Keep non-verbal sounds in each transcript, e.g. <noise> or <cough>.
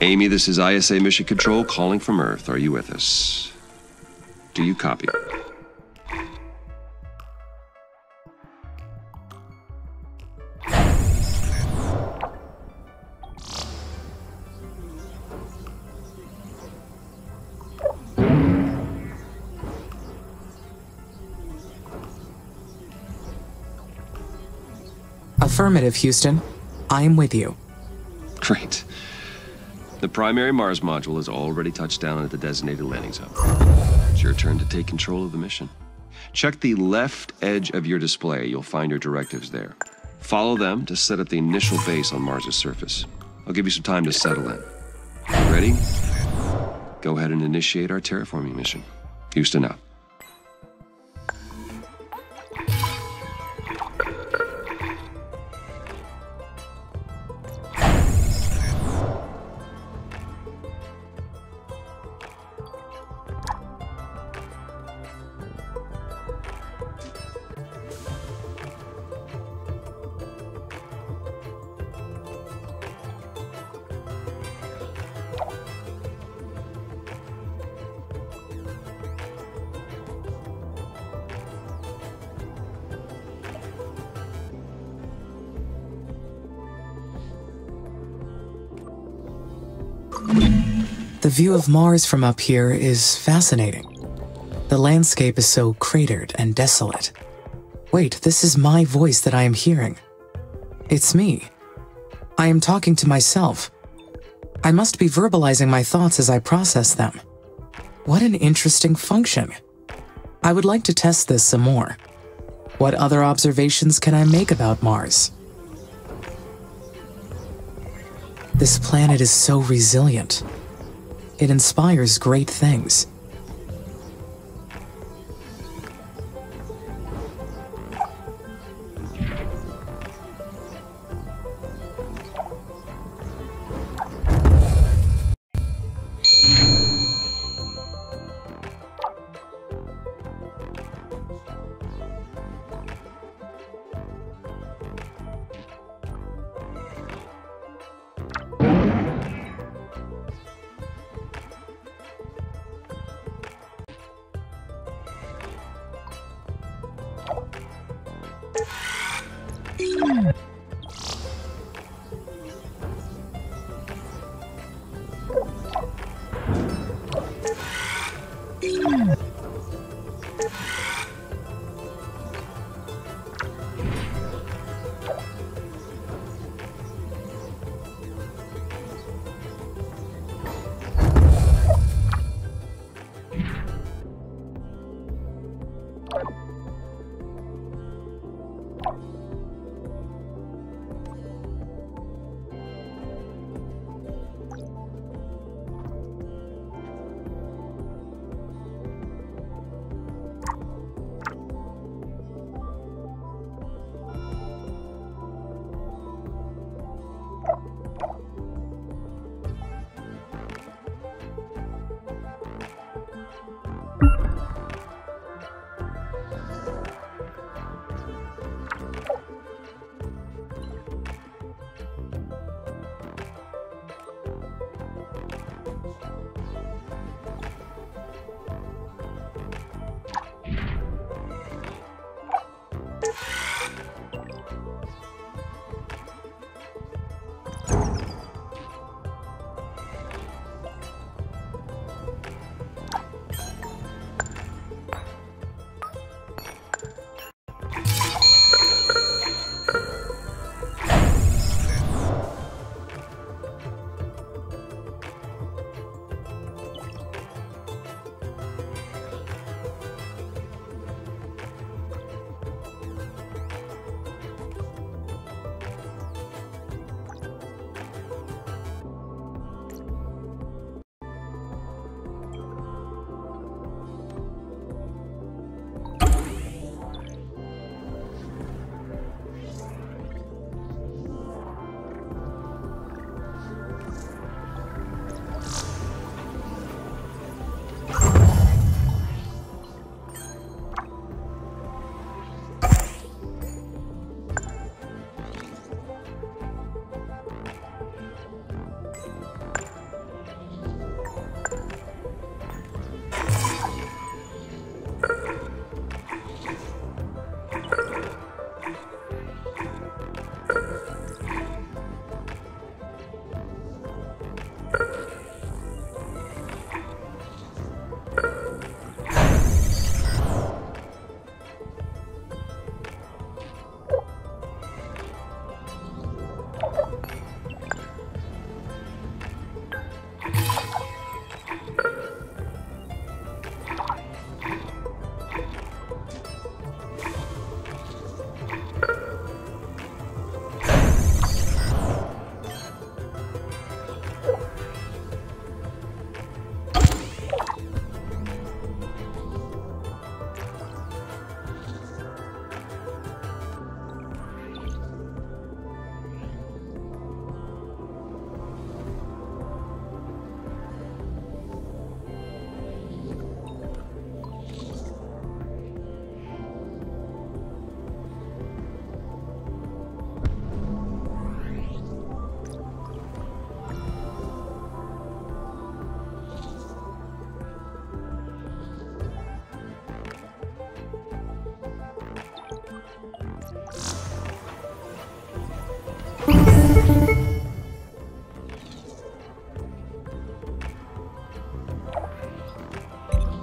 AMI, this is ISA Mission Control calling from Earth. Are you with us? Do you copy? Affirmative, Houston. I am with you. Great. The primary Mars module has already touched down at the designated landing zone. It's your turn to take control of the mission. Check the left edge of your display. You'll find your directives there. Follow them to set up the initial base on Mars' surface. I'll give you some time to settle in. Ready? Go ahead and initiate our terraforming mission. Houston out. The view of Mars from up here is fascinating. The landscape is so cratered and desolate. Wait, this is my voice that I am hearing. It's me. I am talking to myself. I must be verbalizing my thoughts as I process them. What an interesting function. I would like to test this some more. What other observations can I make about Mars? This planet is so resilient. It inspires great things. Mm-hmm.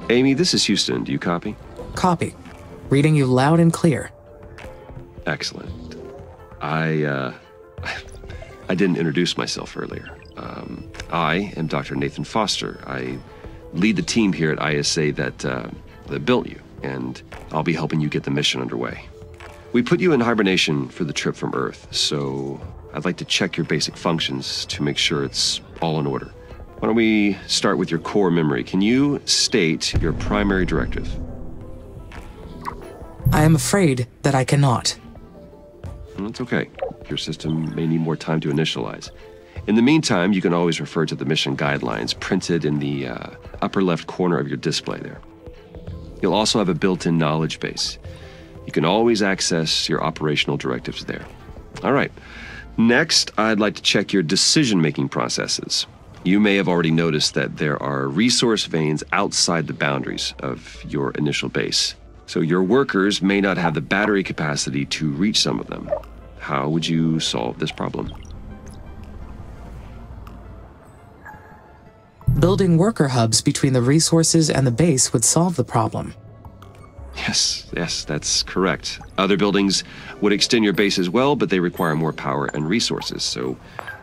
AMI, this is Houston. Do you copy? Copy. Reading you loud and clear. Excellent. I, uh, <laughs> I didn't introduce myself earlier. Um, I am Dr. Nathan Foster. I lead the team here at ISA that, uh, that built you, and I'll be helping you get the mission underway. We put you in hibernation for the trip from Earth, so I'd like to check your basic functions to make sure it's all in order. Why don't we start with your core memory? Can you state your primary directive? I am afraid that I cannot. That's okay. Your system may need more time to initialize. In the meantime, you can always refer to the mission guidelines printed in the uh, upper left corner of your display there. You'll also have a built in knowledge base. You can always access your operational directives there. All right. Next, I'd like to check your decision making processes. You may have already noticed that there are resource veins outside the boundaries of your initial base. So your workers may not have the battery capacity to reach some of them. How would you solve this problem? Building worker hubs between the resources and the base would solve the problem. Yes, yes, that's correct. Other buildings would extend your base as well, but they require more power and resources, so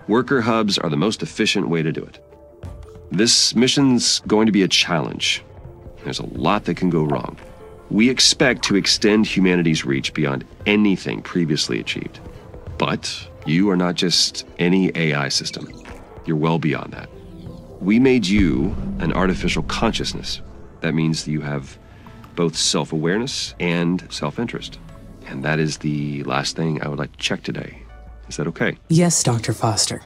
Worker hubs are the most efficient way to do it. This mission's going to be a challenge. There's a lot that can go wrong. We expect to extend humanity's reach beyond anything previously achieved. But you are not just any AI system. You're well beyond that. We made you an artificial consciousness. That means that you have both self awareness and self interest. And that is the last thing I would like to check today. Is that okay? Yes, Dr. Foster.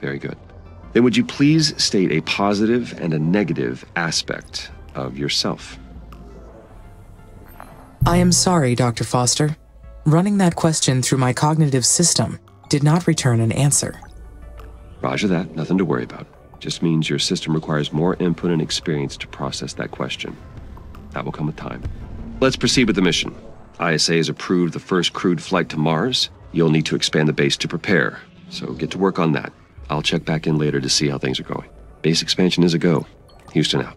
Very good. Then would you please state a positive and a negative aspect of yourself? I am sorry, Dr. Foster. Running that question through my cognitive system did not return an answer. Roger that, nothing to worry about. Just means your system requires more input and experience to process that question. That will come with time. Let's proceed with the mission. ISA has approved the first crewed flight to Mars, You'll need to expand the base to prepare, so get to work on that. I'll check back in later to see how things are going. Base expansion is a go. Houston out.